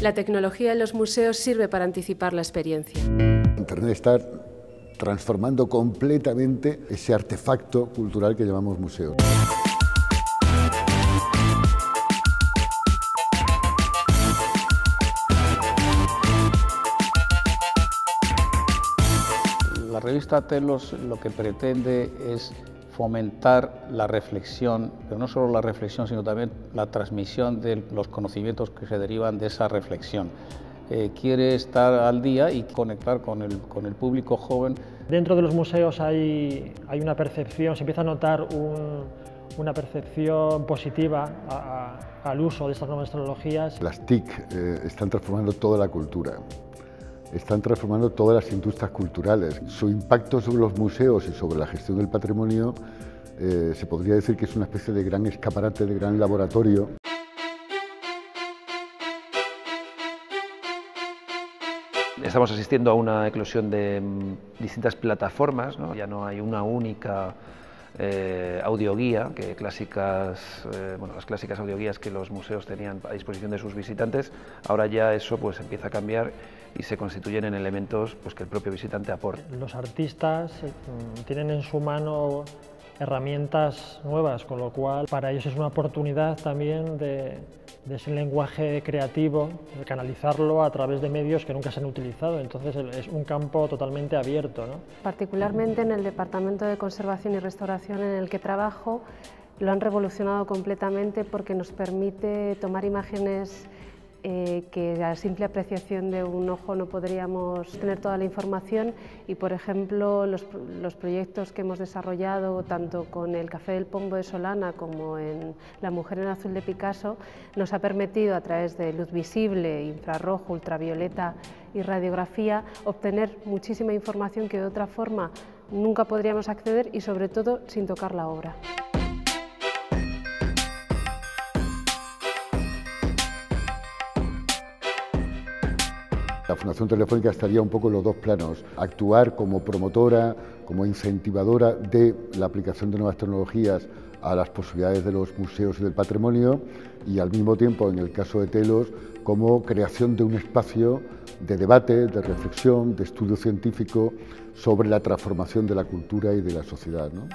La tecnología en los museos sirve para anticipar la experiencia. Internet está transformando completamente ese artefacto cultural que llamamos museo. La revista Telos lo que pretende es fomentar la reflexión, pero no solo la reflexión, sino también la transmisión de los conocimientos que se derivan de esa reflexión. Eh, quiere estar al día y conectar con el, con el público joven. Dentro de los museos hay, hay una percepción, se empieza a notar una percepción positiva al uso de estas nuevas tecnologías. Las TIC eh, están transformando toda la cultura están transformando todas las industrias culturales. Su impacto sobre los museos y sobre la gestión del patrimonio eh, se podría decir que es una especie de gran escaparate, de gran laboratorio. Estamos asistiendo a una eclosión de mm, distintas plataformas, ya no hay una única eh, audioguía, que clásicas, eh, bueno, las clásicas audioguías que los museos tenían a disposición de sus visitantes, ahora ya eso pues empieza a cambiar y se constituyen en elementos pues, que el propio visitante aporta. Los artistas eh, tienen en su mano herramientas nuevas, con lo cual para ellos es una oportunidad también de, ese lenguaje creativo, de canalizarlo a través de medios que nunca se han utilizado. Entonces es un campo totalmente abierto. Particularmente en el Departamento de Conservación y Restauración en el que trabajo, lo han revolucionado completamente porque nos permite tomar imágenes eh, que a simple apreciación de un ojo no podríamos tener toda la información y, por ejemplo, los, proyectos que hemos desarrollado tanto con el Café del Pombo de Solana como en La Mujer en Azul de Picasso nos ha permitido a través de luz visible, infrarrojo, ultravioleta y radiografía obtener muchísima información que de otra forma nunca podríamos acceder y sobre todo sin tocar la obra. La Fundación Telefónica estaría un poco en los dos planos, actuar como promotora, como incentivadora de la aplicación de nuevas tecnologías a las posibilidades de los museos y del patrimonio y al mismo tiempo, en el caso de Telos, como creación de un espacio de debate, de reflexión, de estudio científico sobre la transformación de la cultura y de la sociedad. ¿no?